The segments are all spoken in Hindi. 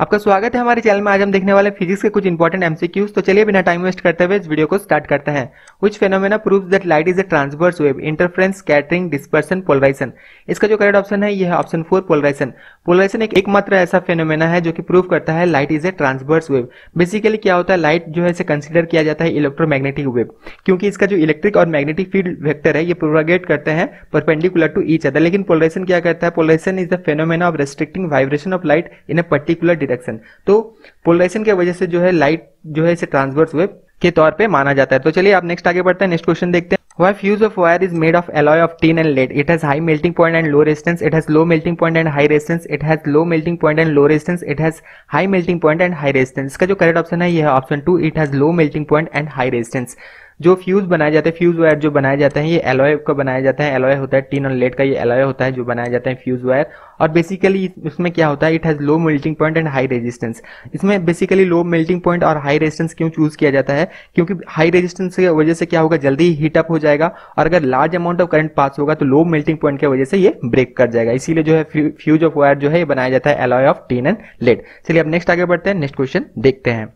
आपका स्वागत है हमारे चैनल में। आज हम देखने वाले फिजिक्स के कुछ इंपॉर्टेंट एमसीक्यूज तो चलिए बिना टाइम वेस्ट करते हुए इस वीडियो को स्टार्ट करते हैं। Which phenomena proves that light is a transverse wave interference scattering dispersion polarisation इसका जो करेक्ट ऑप्शन है यह है ऑप्शन फोर पोलराइजेशन पोलराइजेशन एक एकमात्र ऐसा फेनोमेना है जो कि प्रूव करता है light is a transverse wave basically क्या होता है? लाइट जो है इसे कंसिडर किया जाता है इलेक्ट्रोमैग्नेटिक वेव क्योंकि इसका जो इलेक्ट्रिक और मैग्नेटिक फ़ील्ड वेक्टर है, ये प्रोपागेट करते हैं परपेंडिकुलर टू ईच अदर लेकिन पोलराइजेशन क्या करता है? Polarisation is the phenomena of restricting vibration of light in a particular direction तो पोलराइजेशन की वजह से जो है लाइट जो है इसे ट्रांसवर्स वेव के तौर पे माना जाता है तो चलिए आप नेक्स्ट आगे बढ़ते हैं नेक्स्ट क्वेश्चन देखते हैं Why fuse of wire is made of alloy of tin and lead? It has high melting point and low resistance. It has low melting point and high resistance. It has low melting point and low resistance. It has high melting point and high resistance. इसका जो करेक्ट ऑप्शन है ये है option two it has low melting point and high resistance जो फ्यूज बनाए जाते हैं फ्यूज वायर जो बनाए जाते हैं, ये एलॉय का बनाया जाता है एलॉय होता है टीन और लेट का, ये एलॉय होता है जो बनाया जाता है फ्यूज वायर और बेसिकली इसमें क्या होता है it has low melting point and high resistance इसमें बेसिकली लो मेल्टिंग पॉइंट और हाई रेजिस्टेंस क्यों चूज़ किया जाता है? क्योंकि हाई रेजिस्टेंस की वजह से क्या होगा, जल्दी ही हीट अप हो जाएगा और अगर large amount of current pass होगा तो लो मेल्टिंग पॉइंट की वजह से ये ब्रेक कर जाएगा। इसीलिए जो है फ्यूज ऑफ़ वायर जो है, ये बनाया जाता है alloy of tin and lead चलिए अब नेक्स्ट आगे बढ़ते हैं नेक्स्ट क्वेश्चन देखते हैं।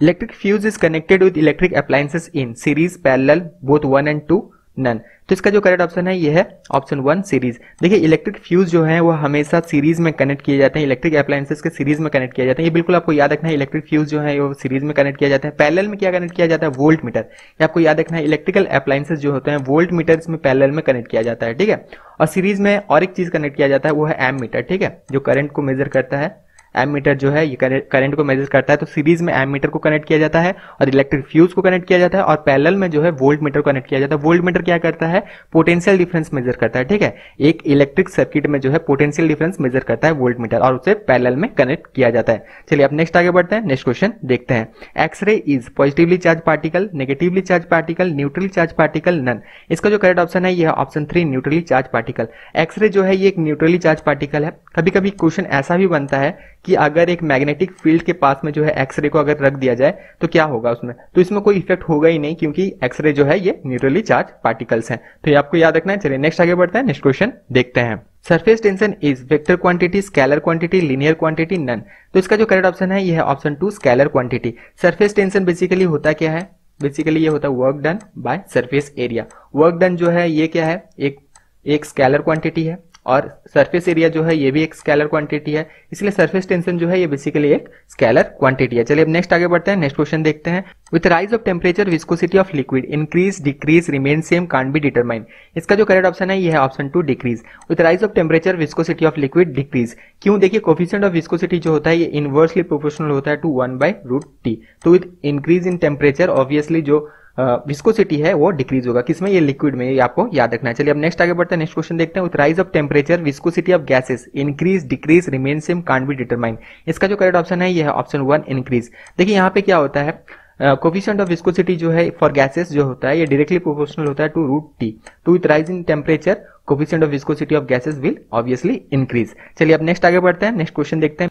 Electric fuse is connected with electric appliances in series parallel both one and two none तो इसका जो करेक्ट ऑप्शन है, ये है ऑप्शन वन सीरीज़ देखिए इलेक्ट्रिक फ्यूज जो है, वो हमेशा सीरीज़ में कनेक्ट किए जाते हैं इलेक्ट्रिक अप्लायंसेस के सीरीज़ में कनेक्ट किया जाता है। ये बिल्कुल आपको याद रखना है इलेक्ट्रिक फ्यूज जो है वो सीरीज़ में कनेक्ट किया जाता है। पैरेलल में क्या कनेक्ट किया जाता है? वोल्ट मीटर ये आपको याद रखना है इलेक्ट्रिकल अप्लायंसेस जो होते हैं वोल्ट मीटर में पैरेलल में कनेक्ट किया जाता है, ठीक है? और सीरीज़ में और एक चीज़ कनेक्ट किया जाता है, वो है एम मीटर ठीक है? जो करंट को मेजर करता है। एम मीटर जो है, ये करंट को मेजर करता है तो सीरीज़ में एम मीटर को कनेक्ट किया जाता है और इलेक्ट्रिक फ्यूज को कनेक्ट किया जाता है और पैरेलल में जो है वोल्ट मीटर कनेक्ट किया जाता है। वोल्ट मीटर क्या करता है? पोटेंशियल डिफरेंस मेजर करता है, ठीक है? एक इलेक्ट्रिक सर्किट में जो है पोटेंशियल डिफरेंस मेजर करता है वोल्ट मीटर और उसे पैरेलल में कनेक्ट किया जाता है। चलिए अब नेक्स्ट आगे बढ़ते हैं नेक्स्ट क्वेश्चन देखते हैं। X ray is positively charge particle negatively charge particle neutrally charge particle none इसका जो करेक्ट ऑप्शन है यह option three neutrally charge particle X ray जो है, ये एक न्यूट्रली चार्ज पार्टिकल है। कभी कभी क्वेश्चन ऐसा भी बनता है कि अगर एक मैग्नेटिक फ़ील्ड के पास में जो है एक्सरे को अगर रख दिया जाए तो क्या होगा उसमें? तो इसमें कोई इफ़ेक्ट होगा ही नहीं, क्योंकि एक्सरे जो है ये न्यूट्रली चार्ज पार्टिकल्स हैं। तो ये आपको याद रखना है। चलिए नेक्स्ट आगे बढ़ते हैं। नेक्स्ट क्वेश्चन देखते हैं। Surface tension is vector quantity scalar quantity linear quantity none तो इसका जो करेक्ट ऑप्शन है, ये है option two scalar quantity surface tension basically होता क्या है? बेसिकली ये होता है work done by surface area work done जो है, ये क्या है? एक एक स्केलर क्वांटिटी है। और सरफेस एरिया जो है, ये भी एक स्केलर क्वांटिटी है। इसलिए सरफेस टेंशन जो है, ये बेसिकली एक स्केलर क्वांटिटी है। चलिए अब नेक्स्ट आगे बढ़ते हैं। नेक्स्ट क्वेश्चन देखते हैं। With rise of temperature viscosity of liquid increase decrease remain same can't be determine इसका जो करेक्ट ऑप्शन है, ये है option two decrease with rise of temperature viscosity of liquid decrease क्यों? देखिए कोफिशियंट ऑफ़ विस्कोसिटी जो होता है, ये इनवर्सली प्रोपोर्शनल होता है to one by root T तो with increase in temperature obviously जो विस्कोसिटी है, वो डिक्रीज होगा। किसमें ये लिक्विड में, ये आपको याद रखना है। चलिए अब नेक्स्ट आगे बढ़ते हैं नेक्स्ट क्वेश्चन देखते हैं। With rise of temperature viscosity of gases increase decrease remain same can't be determine इसका जो करेक्ट ऑप्शन है, ये है ऑप्शन वन इंक्रीज देखिए, यहाँ पे क्या होता है? कोफिशियंट ऑफ़ विस्कोसिटी जो है फॉर गैसेस जो होता है, ये डायरेक्टली प्रोपोर्शनल होता है to root T to with rise in temperature coefficient of viscosity of gases will obviously increase चलिए अब नेक्स्ट आगे बढ़ते हैं नेक्स्ट क्वेश्चन देखते हैं।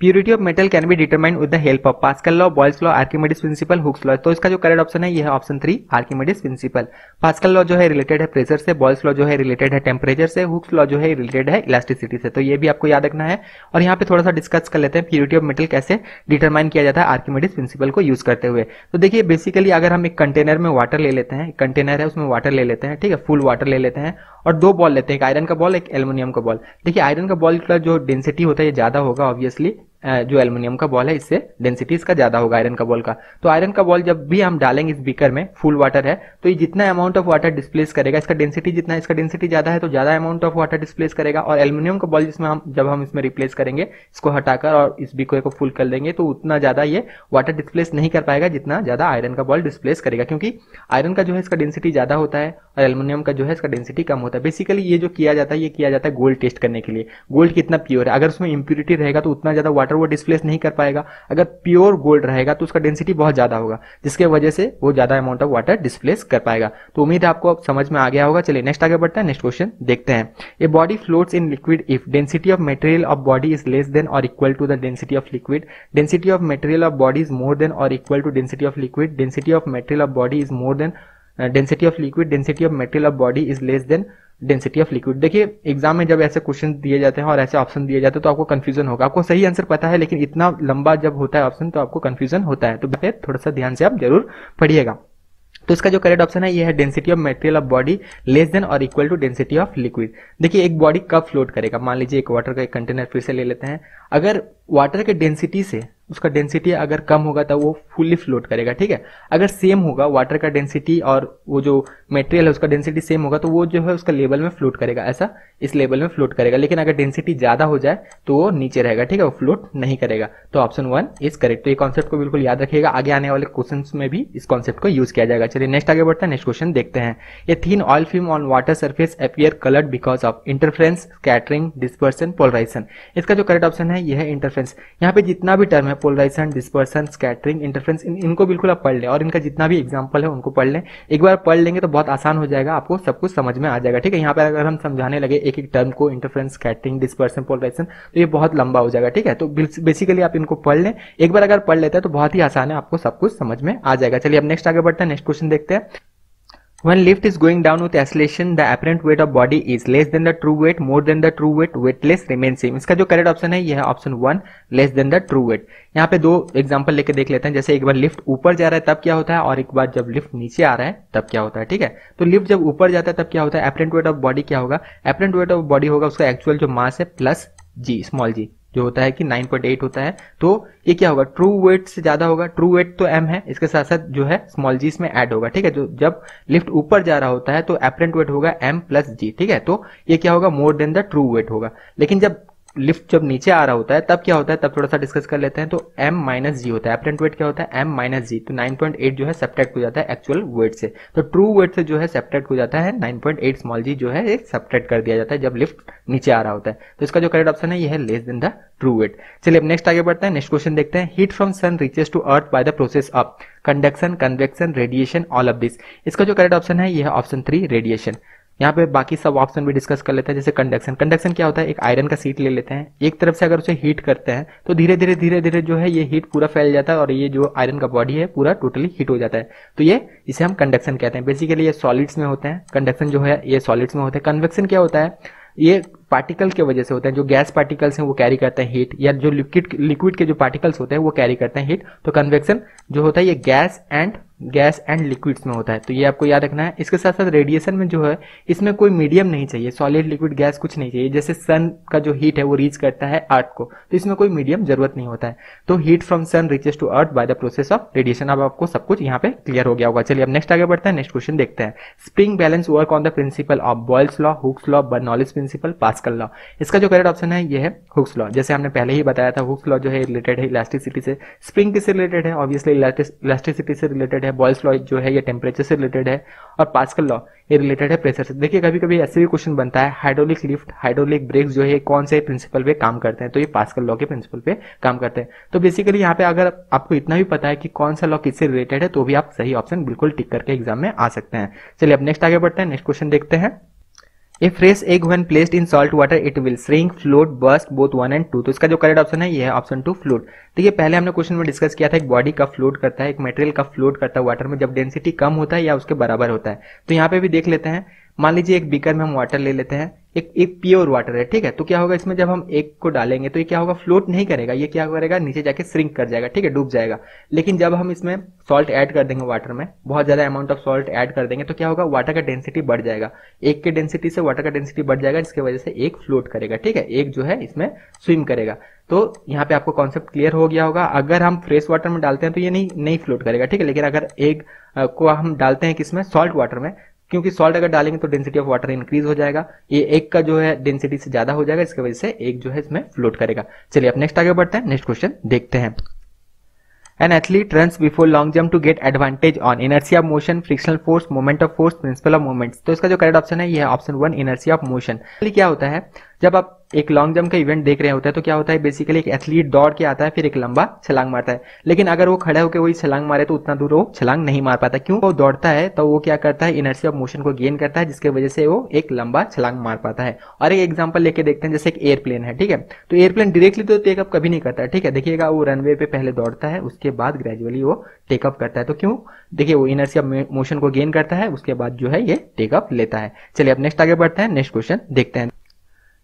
Purity of metal can be determined with the help of Pascal law Boyle's law Archimedes principle Hooke's law तो इसका जो करेक्ट ऑप्शन है, यह है option three Archimedes principle Pascal law जो है रिलेटेड है प्रेशर से बॉयल्स लॉ जो है रिलेटेड है टेम्परेचर से हुक्स लॉ जो है रिलेटेड है इलास्टिसिटी से. तो ये भी आपको याद रखना है। और यहाँ पे थोड़ा सा डिस्कस कर लेते हैं प्यूरिटी ऑफ़ मेटल कैसे डिटरमाइन किया जाता है आर्किमेडिस प्रिंसिपल को यूज़ करते हुए। तो देखिए बेसिकली अगर हम एक कंटेनर में वाटर ले लेते हैं कंटेनर है, उसमें वाटर ले लेते हैं, ठीक है फुल वाटर ले लेते हैं, और दो बॉल लेते हैं, एक आयरन का बॉल एक एल्यूमिनियम का बॉल देखिए आयरन का बॉल का जो डेंसिटी होता है, ये ज़्यादा होगा ऑब्वियसली जो एल्यूमिनियम का बॉल है, इससे डेंसिटी इसका ज़्यादा होगा आयरन का बॉल का। तो आयरन का बॉल जब भी हम डालेंगे इस बीकर में फुल वाटर है तो ये जितना अमाउंट ऑफ़ वाटर डिस्प्लेस करेगा, इसका डेंसिटी जितना, इसका डेंसिटी ज़्यादा है तो ज़्यादा अमाउंट ऑफ़ वाटर डिस्प्लेस करेगा। और एल्यूमिनियम का बॉल जिसमें हम, जब हम इसमें रिप्लेस करेंगे, इसको हटाकर और इस बीकर को फुल कर देंगे तो उतना ज़्यादा ये वाटर डिस्प्लेस नहीं कर पाएगा, जितना ज़्यादा आयरन का बॉल डिस्प्लेस करेगा। क्योंकि आयरन का जो है, इसका डेंसिटी ज़्यादा होता है और एल्यूमिनियम का जो है, इसका डेंसिटी कम होता है। बेसिकली ये जो किया जाता है, ये किया जाता है गोल्ड टेस्ट करने के लिए। गोल्ड कितना प्योर है? अगर उसमें इंप्यूरिटी रहेगा तो उतना ज़्यादा वाटर वो डिस्प्लेस नहीं कर पाएगा। अगर प्योर गोल्ड रहेगा तो उसका डेंसिटी बहुत ज़्यादा होगा, जिसके वजह से वो ज़्यादा अमाउंट ऑफ़ वाटर डिस्प्लेस कर पाएगा। तो उम्मीद है आपको समझ में आ गया होगा। चलिए नेक्स्ट आगे बढ़ते हैं नेक्स्ट क्वेश्चन देखते हैं। A body floats in liquid if density of material of body is less than और equal to the density of liquid density of material of body is more than और equal to density of liquid density of material of body is more than density of liquid density of material of body is less than density of liquid देखिए एग्ज़ाम में जब ऐसे क्वेश्चन दिए जाते हैं और ऐसे ऑप्शन दिए जाते हैं तो आपको कंफ्यूजन होगा। आपको सही आंसर पता है, लेकिन इतना लंबा जब होता है ऑप्शन तो आपको कंफ्यूजन होता है। तो थोड़ा सा ध्यान से आप ज़रूर पढ़िएगा। तो इसका जो करेक्ट ऑप्शन है, ये है density of material of body less than और equal to density of liquid देखिए, एक बॉडी कब फ्लोट करेगा? मान लीजिए एक वाटर का एक कंटेनर फिर से ले लेते हैं। अगर वाटर के डेंसिटी से उसका डेंसिटी अगर कम होगा तो वो फुल्ली फ्लोट करेगा, ठीक है? अगर सेम होगा वाटर का डेंसिटी और वो जो मेटेरियल है, उसका डेंसिटी सेम होगा तो वो जो है उसका लेवल में फ्लोट करेगा, ऐसा? इस लेवल में फ्लोट करेगा लेकिन अगर डेंसिटी ज़्यादा हो जाए तो वो नीचे रहेगा ठीक है? वो फ्लोट नहीं करेगा। तो ऑप्शन वन इज़ करेक्ट तो ये कॉन्सेप्ट को बिल्कुल याद रखिएगा। आगे आने वाले क्वेश्चन में भी इस कॉन्सेप्ट को यूज़ किया जाएगा। चलिए नेक्स्ट आगे बढ़ते हैं नेक्स्ट क्वेश्चन देखते हैं। ये thin oil film on water surface appear coloured because of interference scattering dispersion polarisation इसका जो करेक्ट ऑप्शन है यह है इंटरफ्रेंस यहाँ पे जितना भी टर्म है पोलराइजेशन डिस्पर्सन स्कैटरिंग इंटरफ्रेंस इन, इनको बिल्कुल आप पढ़ लें और इनका जितना भी एग्ज़ाम्पल है उनको पढ़ लें। एक बार पढ़ लेंगे तो बहुत आसान हो जाएगा आपको सब कुछ समझ में आ जाएगा ठीक है? यहाँ पर अगर हम समझाने लगे एक एक टर्म को इंटरफ्रेंस कैटरिंग डिस्पर्सन पोलराइजेशन तो ये बहुत लंबा हो जाएगा, ठीक है? तो बेसिकली आप इनको पढ़ लें। एक बार अगर पढ़ लेते हैं तो बहुत ही आसान है, आपको सब कुछ समझ में आ जाएगा। चलिए, अब नेक्स्ट आगे बढ़ते हैं नेक्स्ट क्वेश्चन देखते हैं। When lift is going down with acceleration, the apparent weight of body is less than the true weight, more than the true weight, weightless remains same. इसका जो करेक्ट ऑप्शन है ये है option one less than the true weight यहाँ पे दो एग्जांपल लेके देख लेते हैं। जैसे एक बार लिफ्ट ऊपर जा रहा है तब क्या होता है? और एक बार जब लिफ्ट नीचे आ रहा है तब क्या होता है? ठीक है? तो लिफ्ट जब ऊपर जाता है तब क्या होता है? एपरेंट वेट ऑफ़ बॉडी क्या होगा? एपरेंट वेट ऑफ़ बॉडी होगा उसका एक्चुअल जो मास है प्लस जी स्मॉल जी जो होता है कि 9.8 होता है तो ये क्या होगा? ट्रू वेट से ज़्यादा होगा ट्रू वेट तो एम है, इसके साथ साथ जो है स्मॉल जी इसमें ऐड होगा, ठीक है? तो जब लिफ्ट ऊपर जा रहा होता है तो एपरेंट वेट होगा एम प्लस जी ठीक है? तो ये क्या होगा? More than the true weight होगा। लेकिन जब लिफ्ट जब नीचे आ रहा होता है, तब क्या होता है, तब थोड़ा सा डिस्कस कर लेते हैं तो m माइनस जी होता है। एपरेंट वेट क्या होता है? M माइनस जी तो 9.8 जो है सब्ट्रैक्ट हो जाता है एक्चुअल वेट से। तो ट्रू वेट से जो है सब्ट्रैक्ट हो जाता है 9.8 स्मॉल जी जो है, एक सब्ट्रैक्ट कर दिया जाता है जब लिफ्ट नीचे आ रहा होता है। तो इसका जो करेक्ट ऑप्शन है यह है less than the true weight चलिए अब नेक्स्ट आगे बढ़ते हैं नेक्स्ट क्वेश्चन देखते हैं। Heat from sun reaches to earth by the process of conduction convection radiation all of this इसका जो करेक्ट ऑप्शन है यह ऑप्शन थ्री रेडिएशन यहाँ पे बाकी सब ऑप्शन भी डिस्कस कर लेते हैं, जैसे कंडक्शन कंडक्शन क्या होता है? एक आयरन का सीट ले लेते हैं। एक तरफ़ से अगर उसे हीट करते हैं तो धीरे धीरे धीरे धीरे जो है ये हीट पूरा फैल जाता है और ये जो आयरन का बॉडी है, पूरा टोटली हीट हो जाता है। तो ये, इसे हम कंडक्शन कहते हैं। बेसिकली ये सॉलिड्स में होते हैं। कंडक्शन जो है, ये सॉलिड्स में होते हैं। कन्वेक्शन क्या होता है? ये पार्टिकल के वजह से होते हैं। जो गैस पार्टिकल्स हैं, वो कैरी करते हैं हीट या जो लिक्विड लिक्विड के जो पार्टिकल्स होते हैं, वो कैरी करते हैं हीट तो कन्वेक्शन जो होता है, ये gas and gas and liquids में होता है। तो ये आपको याद रखना है। इसके साथ साथ रेडिएशन में जो है, इसमें कोई मीडियम नहीं चाहिए। सॉलिड, लिक्विड, गैस कुछ नहीं चाहिए। जैसे सन का जो हीट है, वो रीच करता है अर्थ को। तो इसमें कोई मीडियम ज़रूरत नहीं होता है। तो heat from sun reaches to earth by the process of radiation. अब आपको सब कुछ यहाँ पे क्लियर हो गया होगा। चलिए अब नेक्स्ट आगे बढ़ते हैं। नेक्स्ट क्वेश्चन देखते हैं। Spring balance work on the principle of Boyle's law, Hooke's law Bernoulli's principle, Pascal law. इसका जो करेक्ट ऑप्शन है, ये है हुक्स लॉ। जैसे हमने पहले ही बताया था, हुक्स लॉ जो है रिलेटेड है, इलास्टिसिटी से। स्प्रिंग किससे रिलेटेड है? ऑब्वियसली इलास्टिसिटी से रिलेटेड है। बॉयल्स लॉ जो है है ये टेम्परेचर से रिलेटेड है और पास्कल लॉ ये रिलेटेड है प्रेशर से। देखिए कभी कभी ऐसे भी क्वेश्चन बनता है हाइड्रोलिक लिफ्ट हाइड्रोलिक ब्रेक्स जो है कौन से प्रिंसिपल पे काम करते हैं? तो ये पास्कल लॉ के प्रिंसिपल पे काम करते हैं। तो बेसिकली यहाँ पे अगर आपको इतना भी पता है कि कौन सा लॉ किससे रिलेटेड है तो भी आप सही ऑप्शन बिल्कुल टिक करके एग्ज़ाम में आ सकते हैं। चलिए, अब नेक्स्ट आगे बढ़ते हैं नेक्स्ट क्वेश्चन देखते हैं। A fresh egg when placed in salt water it will shrink float burst both one and two तो इसका जो करेक्ट ऑप्शन है, ये है ऑप्शन टू फ्लोट तो ये पहले हमने क्वेश्चन में डिस्कस किया था, एक बॉडी का फ्लोट करता है, एक मटेरियल का फ्लोट करता है वाटर में जब डेंसिटी कम होता है या उसके बराबर होता है. तो यहाँ पे भी देख लेते हैं मान लीजिए एक बीकर में हम वाटर ले लेते हैं, एक एक प्योर वाटर है, ठीक है? तो क्या होगा इसमें जब हम एक को डालेंगे तो ये क्या होगा? फ्लोट नहीं करेगा, ये क्या करेगा? नीचे जाके श्रिंक कर जाएगा, ठीक है? डूब जाएगा। लेकिन जब हम इसमें सॉल्ट ऐड कर देंगे वाटर में, बहुत ज़्यादा अमाउंट ऑफ़ सॉल्ट ऐड कर देंगे तो क्या होगा? वाटर का डेंसिटी बढ़ जाएगा। एक के डेंसिटी से वाटर का डेंसिटी बढ़ जाएगा, जिसकी वजह से एक फ्लोट करेगा, ठीक है? एक जो है इसमें स्विम करेगा। तो यहाँ पे आपको कॉन्सेप्ट क्लियर हो गया होगा। अगर हम फ्रेश वाटर में डालते हैं तो ये नहीं नहीं फ्लोट करेगा, ठीक है? लेकिन अगर एक को हम डालते हैं किसमें? सॉल्ट वाटर में क्योंकि सॉल्ट अगर डालेंगे तो डेंसिटी ऑफ़ वाटर इंक्रीज हो जाएगा। ये एक का जो है डेंसिटी से ज़्यादा हो जाएगा, इसकी वजह से एक जो है इसमें फ्लोट करेगा। चलिए अब नेक्स्ट आगे बढ़ते हैं नेक्स्ट क्वेश्चन देखते हैं। An athlete run before long jump to get advantage on inertia of motion frictional force moment of force principle of moments. तो इसका जो करेक्ट ऑप्शन है यह option one inertia of motion क्या होता है, जब आप एक लॉन्ग जंप का इवेंट देख रहे होते हैं तो क्या होता है बेसिकली एक एथलीट दौड़ के आता है, फिर एक लंबा छलांग मारता है। लेकिन अगर वो खड़े होकर वही छलांग मारे तो उतना दूर वो छलांग नहीं मार पाता। क्यों? वो दौड़ता है तो वो क्या करता है इनर्सी ऑफ़ मोशन को गेन करता है, जिसकी वजह से वो एक लंबा छलांग मार पाता है। और एक एग्ज़ाम्पल लेके देखते हैं, जैसे एक एयरप्लेन है, ठीक है? तो एयरप्लेन डायरेक्टली तो टेकअप कभी नहीं करता है ठीक है? देखिएगा, वो रनवे पे पहले दौड़ता है, उसके बाद ग्रेजुअली वो टेकअप करता है। तो क्यों? देखिए, वो इनर्सी ऑफ़ मोशन को गेन करता है, उसके बाद जो है, ये टेकअप लेता है। चलिए, अब नेक्स्ट आगे बढ़ते हैं नेक्स्ट क्वेश्चन देखते हैं।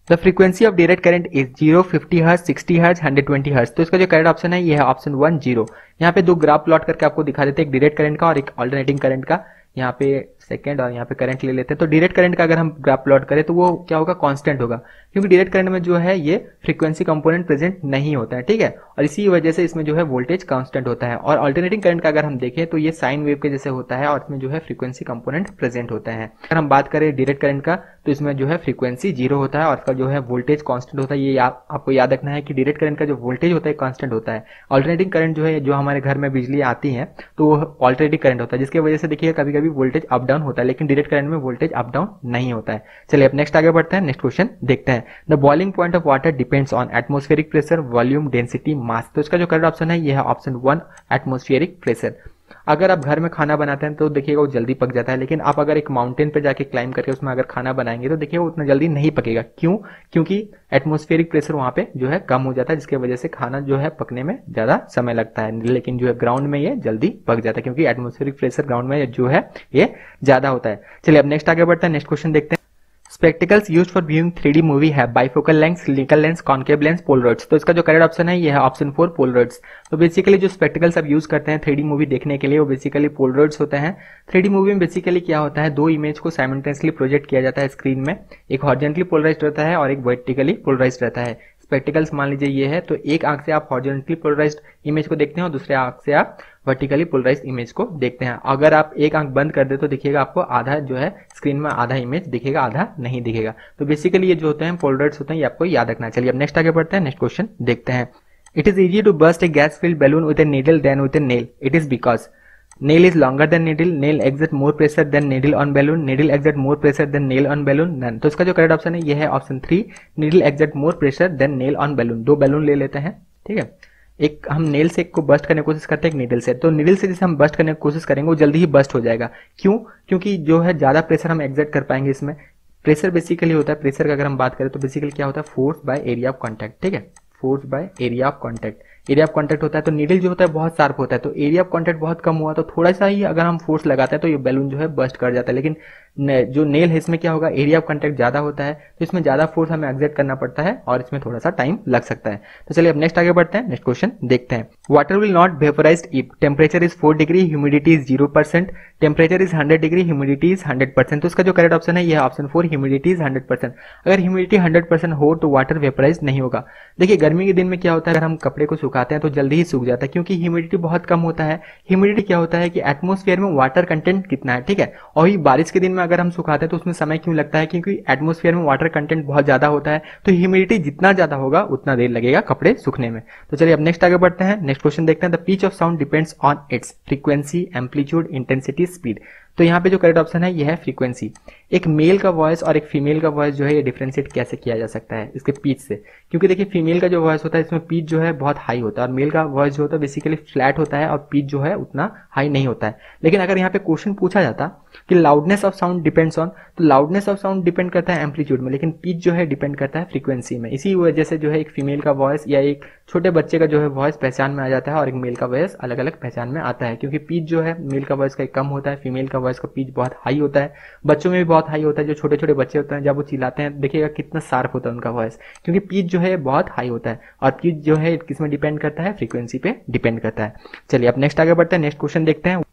The frequency of direct current is zero fifty hertz sixty hertz hundred twenty hertz तो इसका जो करेक्ट ऑप्शन है, ये है ऑप्शन वन ज़ीरो यहाँ पे दो ग्राफ प्लॉट करके आपको दिखा देते हैं, एक डायरेक्ट करंट का और एक ऑल्टरनेटिंग करंट का। यहाँ पे सेकेंड और यहाँ पे करंट ले लेते हैं। तो डायरेक्ट करंट का अगर हम ग्राफ प्लॉट करें तो वो क्या होगा? कांस्टेंट होगा। क्योंकि डायरेक्ट करंट में जो है ये फ्रीक्वेंसी कंपोनेंट प्रेजेंट नहीं होता है ठीक है? और इसी वजह से इसमें जो है वोल्टेज कांस्टेंट होता है। और अल्टरनेटिंग करंट का अगर हम देखें तो ये साइन वेव के जैसे होता है और इसमें जो है फ्रीक्वेंसी कंपोनेंट प्रेजेंट होता है। अगर हम बात करें डायरेक्ट करंट का तो इसमें जो है फ्रीक्वेंसी ज़ीरो होता है और इसका जो है वोल्टेज कॉन्स्टेंट होता है। ये आप, आपको याद रखना है कि डायरेक्ट करंट का जो वोल्टेज होता है कॉन्स्टेंट होता है। ऑल्टरनेटिंग करंट जो है जो हमारे घर में बिजली आती है तो वो ऑल्टरनेटिंग करंट होता है जिसकी वजह से देखिए कभी कभी वोल्टेज अप डाउन होता है, लेकिन डिरेक्ट करंट में वोल्टेज अप डाउन नहीं होता है। चलिए अब नेक्स्ट आगे बढ़ते हैं नेक्स्ट क्वेश्चन देखते हैं। The boiling point of water depends on atmospheric pressure volume density mass तो इसका जो करेक्ट ऑप्शन है, यह ऑप्शन वन एटमोस्फेरिक प्रेशर अगर आप घर में खाना बनाते हैं तो देखिएगा वो जल्दी पक जाता है, लेकिन आप अगर एक माउंटेन पे जाके क्लाइम करके उसमें अगर खाना बनाएँगे तो देखिए वो उतना जल्दी नहीं पकेगा। क्यों? क्योंकि एटमोस्फेरिक प्रेशर वहाँ पे जो है कम हो जाता है, जिसकी वजह से खाना जो है पकने में ज़्यादा समय लगता है। लेकिन जो है ग्राउंड में ये जल्दी पक जाता है, क्योंकि एटमोस्फेरिक प्रेशर ग्राउंड में जो है ये ज़्यादा होता है। चलिए, अब नेक्स्ट आगे बढ़ते हैं नेक्स्ट क्वेश्चन देखते हैं। Spectacles use for viewing three movie है बाइफोकल लेंस लिकल लेंस कॉन्केव लेंस पोलरॉइड्स तो इसका जो करेक्ट ऑप्शन है, ये है ऑप्शन फोर पोलरॉइड्स तो बेसिकली जो स्पेक्टिकल्स आप यूज़ करते हैं थ्री मूवी देखने के लिए, वो बेसिकली पोलरॉइड्स होते हैं। थ्री मूवी में बेसिकली क्या होता है? दो इमेज को साइमल्टेनियसली प्रोजेक्ट किया जाता है स्क्रीन में। एक हॉर्जेंटली पोलराइज रहता है और एक वर्टिकली पोलराइज रहता है। स्पेक्टिकल्स मान लीजिए ये है तो एक आँख से आप हॉर्जेंटली पोलराइज इमेज को देखते हैं और दूसरे आँख से आप वर्टिकली पोलराइज इमेज को देखते हैं। अगर आप एक आँख बंद कर दे तो देखिएगा आपको आधा जो है स्क्रीन में आधा इमेज दिखेगा, आधा नहीं दिखेगा। तो बेसिकली ये जो होते हैं पोलराइड्स होते हैं, ये आपको याद रखना चलिए अब नेक्स्ट आगे बढ़ते हैं नेक्स्ट क्वेश्चन देखते हैं। It is easy to bust a gas filled balloon with a needle then with a nail it is because nail is longer than needle, nail exert more pressure than needle on balloon, needle exert more pressure than nail on balloon, none. तो इसका जो करेक्ट ऑप्शन है ये है option three needle exert more pressure than nail on balloon. दो बैलून ले लेते हैं, ठीक है? एक हम नेल से एक को बस्ट करने की कोशिश करते हैं, एक नीडल से। तो नीडल से जैसे हम बस्ट करने की कोशिश करेंगे, वो जल्दी ही बस्ट हो जाएगा। क्यों? क्योंकि जो है ज़्यादा प्रेशर हम एग्जर्ट कर पाएँगे इसमें। प्रेशर बेसिकली होता है प्रेशर का अगर हम बात करें तो बेसिकली क्या होता है? Force by area of contact ठीक है? Force by area of contact area of contact होता है तो नीडल जो होता है बहुत शार्प होता है। तो एरिया ऑफ़ कॉन्टैक्ट बहुत कम हुआ तो थोड़ा सा ही अगर हम फोर्स लगाते हैं तो ये बैलून जो है बस्ट कर जाता है। लेकिन जो नेल है, इसमें क्या होगा? एरिया ऑफ़ कॉन्टैक्ट ज़्यादा होता है तो इसमें ज़्यादा फोर्स हमें एग्जेक्ट करना पड़ता है और इसमें थोड़ा सा टाइम लग सकता है। तो चलिए अब नेक्स्ट आगे बढ़ते हैं नेक्स्ट क्वेश्चन देखते हैं। Water will not vaporise if temperature is four degree humidity is zero percent temperature is hundred degree humidity is hundred percent तो उसका जो करेक्ट ऑप्शन है, यह option four humidity is hundred percent अगर ह्यूमिडिटी हंड्रेड परसेंट हो तो वाटर वेपराइज नहीं होगा। देखिए, गर्मी के दिन में क्या होता है? अगर हम कपड़े को सुखाते हैं तो जल्दी ही सूख जाता है, क्योंकि ह्यूमिडिटी बहुत कम होता है। ह्यूमिडिटी क्या होता है कि एटमोस्फेयर में वाटर कंटेंट कितना है, ठीक है? और बारिश के दिन में अगर हम सुखाते हैं तो उसमें समय क्यों लगता है? क्योंकि एटमोस्फेयर में वाटर कंटेंट बहुत ज़्यादा होता है तो ह्यूमिडिटी जितना ज़्यादा होगा, उतना देर लगेगा कपड़े सूखने में। तो चलिए अब नेक्स्ट आगे बढ़ते हैं। नेक्स्ट क्वेश्चन देखते हैं। The pitch of sound depends on its frequency amplitude intensity speed तो यहाँ पे जो करेक्ट ऑप्शन है ये है फ्रीक्वेंसी एक मेल का वॉइस और एक फीमेल का वॉइस जो है, ये डिफ्रेंशिएट कैसे किया जा सकता है इसके पीच से? क्योंकि देखिए फीमेल का जो वॉइस होता है, इसमें पीच जो है बहुत हाई होता है और मेल का वॉइस जो होता है बेसिकली फ्लैट होता है और पीच जो है, उतना हाई नहीं होता है. लेकिन अगर यहाँ पे क्वेश्चन पूछा जाता कि loudness of sound depends on तो लाउडनेस ऑफ़ साउंड डिपेंड करता है एम्पलीट्यूड में, लेकिन पीच जो है डिपेंड करता है फ्रीक्वेंसी में. इसी वजह से जो है, एक फीमेल का वॉइस या एक छोटे बच्चे का जो है वॉइस पहचान में आ जाता है और एक मेल का वॉइस अलग अलग पहचान में आता है क्योंकि पीच जो है मेल का वॉइस का कम होता है फीमेल का वॉइस का पीच बहुत हाई होता है। बच्चों में भी बहुत हाई होता है जो छोटे छोटे बच्चे होते हैं जब वो चिल्लाते हैं देखिएगा कितना शार्प होता है उनका वॉइस क्योंकि पीच जो है बहुत हाई होता है और पीच जो है किसमें डिपेंड करता है? फ्रीक्वेंसी पे डिपेंड करता है। चलिए अब नेक्स्ट आगे बढ़ते हैं नेक्स्ट क्वेश्चन देखते हैं।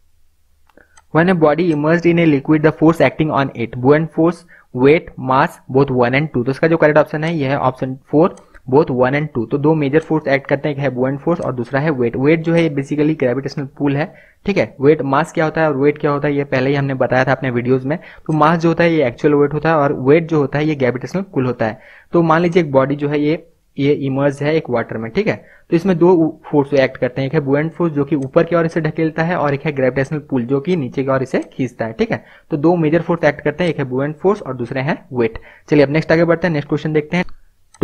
When a body immersed in a liquid, the force acting on it, buoyant force, weight, mass, both one and two तो इसका जो करेक्ट ऑप्शन है यह है option four both one and two तो दो मेजर फोर्स एक्ट करते हैं, एक है बुएंट फोर्स और दूसरा है वेट वेट जो है बेसिकली ग्रेविटेशनल पुल है, ठीक है? वेट मास क्या होता है और वेट क्या होता है, ये पहले ही हमने बताया था अपने वीडियोस में. तो मास जो होता है ये एक्चुअल वेट होता है और वेट जो होता है ये ग्रेविटेशनल पुल होता है. तो मान लीजिए एक बॉडी जो है ये ये इमर्ज है एक वाटर में, ठीक है? तो इसमें दो फोर्स एक्ट करते हैं. एक है बुएंट फोर्स जो कि ऊपर की ओर इसे ढकेलता है और एक है ग्रेविटेशनल पुल जो कि नीचे की ओर इसे खींचता है, ठीक है? तो दो मेजर फोर्स एक्ट करते हैं, एक है बुएंट फोर्स और दूसरे हैं वेट चलिए अब नेक्स्ट आगे बढ़ते हैं नेक्स्ट क्वेश्चन देखते हैं.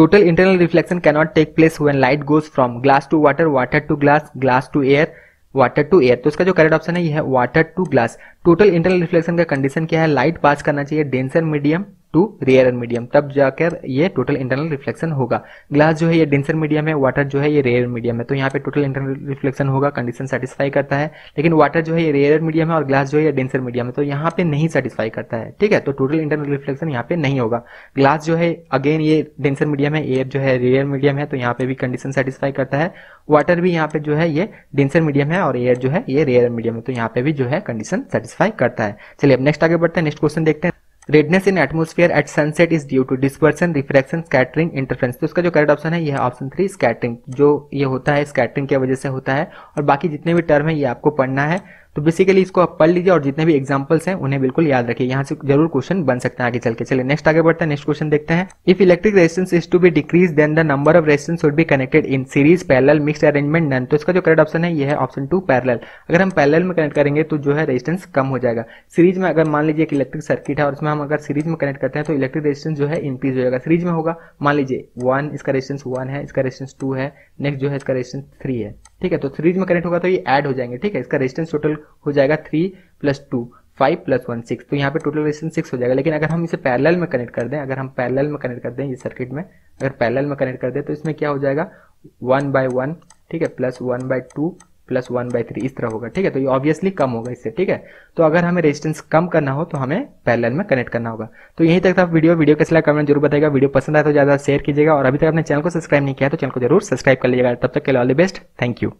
Total internal reflection cannot take place when light goes from glass to water water to glass glass to air water to air तो इसका जो करेक्ट ऑप्शन है, ये है water to glass total internal reflection का कंडीशन क्या है? लाइट पास करना चाहिए denser medium to rarer medium तब जाकर ये टोटल इंटरनल रिफ्लेक्शन होगा। ग्लास जो है ये डेंसर मीडियम है वाटर जो है ये रेयर मीडियम है। तो यहाँ पे टोटल इंटरनल रिफ्लेक्शन होगा कंडीशन सेटिस्फाई करता है। लेकिन वाटर जो है ये रेयर मीडियम है और ग्लास जो है ये डेंसर मीडियम है। तो यहाँ पे नहीं सेटिस्फाई करता है, ठीक है? तो टोटल इंटरनल रिफ्लेक्शन यहाँ पे नहीं होगा। ग्लास जो है अगेन ये डेंसर मीडियम है एयर जो है रेयर मीडियम है तो यहाँ पे भी कंडीशन सेटिस्फाई करता है। वाटर भी यहाँ पे जो है ये डेंसर मीडियम है और एयर जो है ये रेयर मीडियम है। तो यहाँ पे भी जो है कंडीशन सेटिस्फाई करता है। चलिए अब नेक्स्ट आगे बढ़ते हैं नेक्स्ट क्वेश्चन देखते हैं। Redness in atmosphere at sunset is due to dispersion refraction scattering interference तो इसका जो करेक्ट ऑप्शन है, यह ऑप्शन थ्री स्कैटरिंग जो ये होता है स्कैटरिंग की वजह से होता है। और बाकी जितने भी टर्म है, ये आपको पढ़ना है। तो बेसिकली इसको आप पढ़ लीजिए और जितने भी एग्जाम्पल्स हैं, उन्हें बिल्कुल याद रखिए। यहाँ से ज़रूर क्वेश्चन बन सकते हैं आगे चल के। चलिए नेक्स्ट आगे बढ़ते हैं नेक्स्ट क्वेश्चन देखते हैं। If electric resistance is to be decrease then the number of resistance would be connected in series parallel mix arrangement none तो इसका जो करेक्ट ऑप्शन है, ये है ऑप्शन टू पैरेलल अगर हम पैरेलल में कनेक्ट करेंगे तो जो है रेजिस्टेंस कम हो जाएगा। सीरीज़ में अगर मान लीजिए इलेक्ट्रिक सर्किट है और उसमें हम अगर सीरीज़ में कनेक्ट करते हैं तो इलेक्ट्रिक रेजिस्टेंस जो है इंक्रीज हो जाएगा। सीरीज़ में होगा, मान लीजिए वन इसका रेजिस्टेंस वन है, इसका रेजिस्टेंस टू है नेक्स्ट जो है इसका रेजिस्टेंस थ्री है। ठीक है तो सीरीज़ में कनेक्ट होगा तो ये ऐड हो जाएँगे, ठीक है? इसका रेजिस्टेंस टोटल हो जाएगा three plus two five plus one six तो यहाँ पे टोटल रेजिस्टेंस सिक्स हो जाएगा, लेकिन अगर हम इसे पैरेलल में कनेक्ट कर दें, अगर हम पैरेलल में कनेक्ट कर दें ये सर्किट में, अगर पैरेलल में कनेक्ट कर दें तो इसमें क्या हो जाएगा? वन बाय वन ठीक है plus one by two plus one by three इस तरह होगा, ठीक है? तो ये ऑब्वियसली कम होगा इससे, ठीक है? तो अगर हमें रेजिस्टेंस कम करना हो तो हमें पैरेलल में कनेक्ट करना होगा। तो यहीं तक था वीडियो। वीडियो कैसे लगा कमेंट ज़रूर बताएगा वीडियो पसंद आया तो ज़्यादा शेयर कीजिएगा और अभी तक अपने चैनल को सब्सक्राइब नहीं किया तो चैनल को ज़रूर सब्सक्राइब कर लीजिएगा। तब तक के लिए all the best thank you